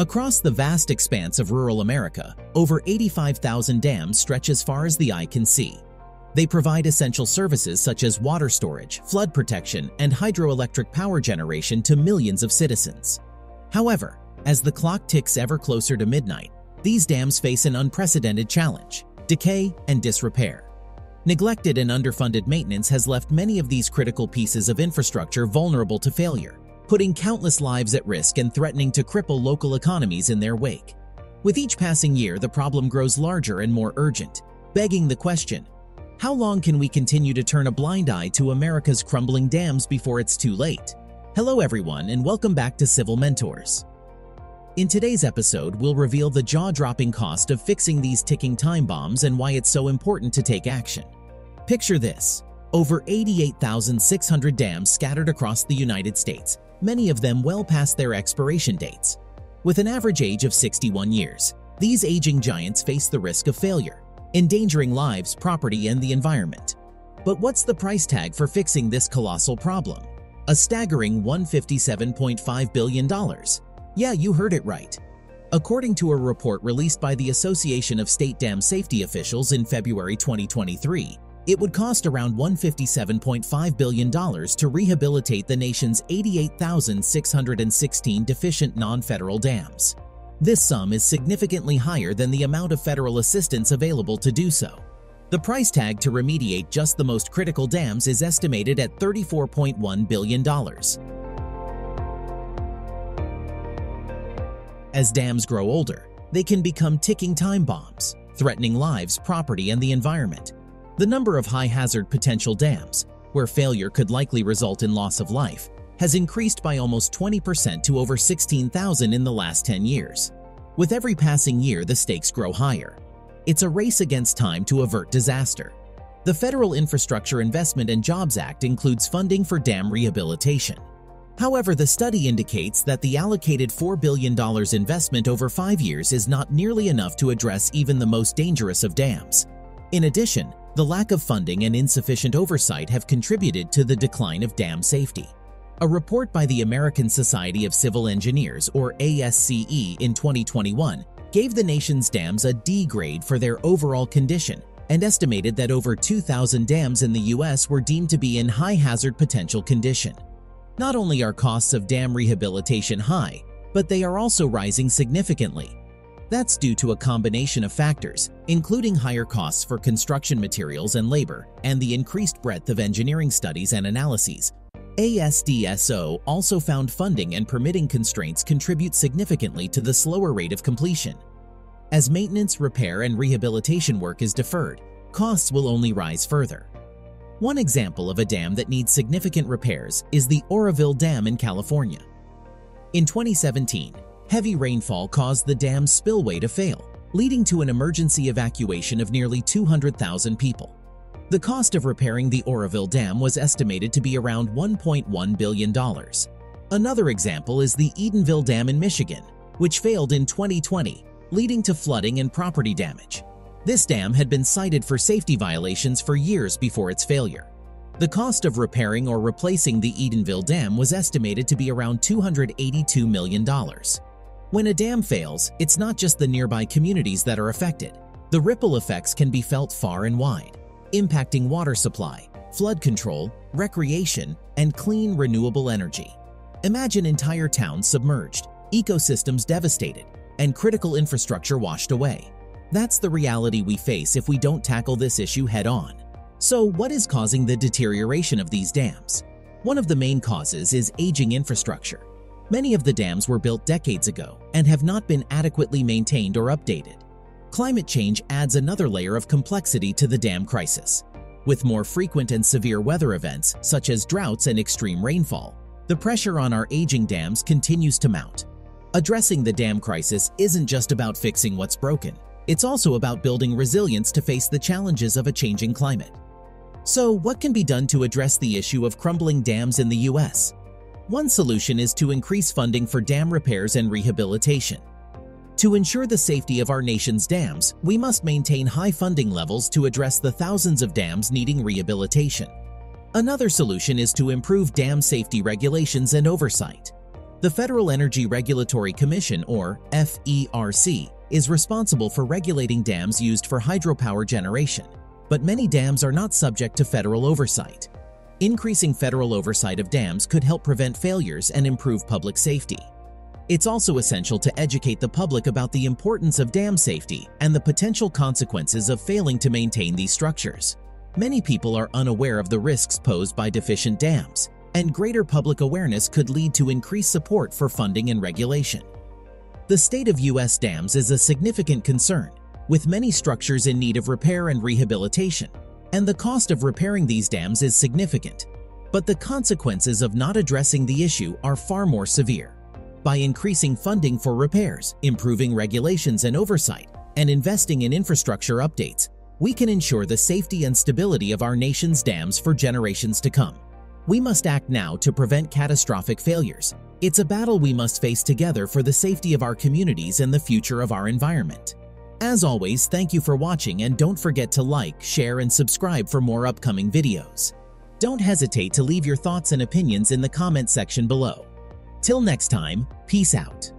Across the vast expanse of rural America, over 85,000 dams stretch as far as the eye can see. They provide essential services such as water storage, flood protection, and hydroelectric power generation to millions of citizens. However, as the clock ticks ever closer to midnight, these dams face an unprecedented challenge decay and disrepair. Neglected and underfunded maintenance has left many of these critical pieces of infrastructure vulnerable to failure putting countless lives at risk and threatening to cripple local economies in their wake. With each passing year, the problem grows larger and more urgent, begging the question, how long can we continue to turn a blind eye to America's crumbling dams before it's too late? Hello everyone and welcome back to Civil Mentors. In today's episode, we'll reveal the jaw-dropping cost of fixing these ticking time bombs and why it's so important to take action. Picture this. Over 88,600 dams scattered across the United States, many of them well past their expiration dates. With an average age of 61 years, these aging giants face the risk of failure, endangering lives, property, and the environment. But what's the price tag for fixing this colossal problem? A staggering $157.5 billion. Yeah, you heard it right. According to a report released by the Association of State Dam Safety Officials in February 2023, it would cost around $157.5 billion to rehabilitate the nation's 88,616 deficient non-federal dams. This sum is significantly higher than the amount of federal assistance available to do so. The price tag to remediate just the most critical dams is estimated at $34.1 billion. As dams grow older, they can become ticking time bombs, threatening lives, property, and the environment. The number of high-hazard potential dams, where failure could likely result in loss of life, has increased by almost 20% to over 16,000 in the last 10 years. With every passing year, the stakes grow higher. It's a race against time to avert disaster. The Federal Infrastructure Investment and Jobs Act includes funding for dam rehabilitation. However, the study indicates that the allocated $4 billion investment over five years is not nearly enough to address even the most dangerous of dams. In addition, the lack of funding and insufficient oversight have contributed to the decline of dam safety. A report by the American Society of Civil Engineers, or ASCE, in 2021 gave the nation's dams a D grade for their overall condition and estimated that over 2,000 dams in the U.S. were deemed to be in high hazard potential condition. Not only are costs of dam rehabilitation high, but they are also rising significantly, that's due to a combination of factors, including higher costs for construction materials and labor and the increased breadth of engineering studies and analyses. ASDSO also found funding and permitting constraints contribute significantly to the slower rate of completion. As maintenance, repair, and rehabilitation work is deferred, costs will only rise further. One example of a dam that needs significant repairs is the Oroville Dam in California. In 2017, heavy rainfall caused the dam's spillway to fail, leading to an emergency evacuation of nearly 200,000 people. The cost of repairing the Oroville Dam was estimated to be around $1.1 billion. Another example is the Edenville Dam in Michigan, which failed in 2020, leading to flooding and property damage. This dam had been cited for safety violations for years before its failure. The cost of repairing or replacing the Edenville Dam was estimated to be around $282 million. When a dam fails, it's not just the nearby communities that are affected. The ripple effects can be felt far and wide, impacting water supply, flood control, recreation, and clean renewable energy. Imagine entire towns submerged, ecosystems devastated, and critical infrastructure washed away. That's the reality we face if we don't tackle this issue head-on. So what is causing the deterioration of these dams? One of the main causes is aging infrastructure. Many of the dams were built decades ago and have not been adequately maintained or updated. Climate change adds another layer of complexity to the dam crisis. With more frequent and severe weather events, such as droughts and extreme rainfall, the pressure on our aging dams continues to mount. Addressing the dam crisis isn't just about fixing what's broken. It's also about building resilience to face the challenges of a changing climate. So what can be done to address the issue of crumbling dams in the U.S.? One solution is to increase funding for dam repairs and rehabilitation. To ensure the safety of our nation's dams, we must maintain high funding levels to address the thousands of dams needing rehabilitation. Another solution is to improve dam safety regulations and oversight. The Federal Energy Regulatory Commission, or FERC, is responsible for regulating dams used for hydropower generation, but many dams are not subject to federal oversight. Increasing federal oversight of dams could help prevent failures and improve public safety. It's also essential to educate the public about the importance of dam safety and the potential consequences of failing to maintain these structures. Many people are unaware of the risks posed by deficient dams, and greater public awareness could lead to increased support for funding and regulation. The state of U.S. dams is a significant concern, with many structures in need of repair and rehabilitation, and the cost of repairing these dams is significant. But the consequences of not addressing the issue are far more severe. By increasing funding for repairs, improving regulations and oversight, and investing in infrastructure updates, we can ensure the safety and stability of our nation's dams for generations to come. We must act now to prevent catastrophic failures it's a battle we must face together for the safety of our communities and the future of our environment. As always, thank you for watching and don't forget to like, share, and subscribe for more upcoming videos. Don't hesitate to leave your thoughts and opinions in the comment section below. Till next time, peace out.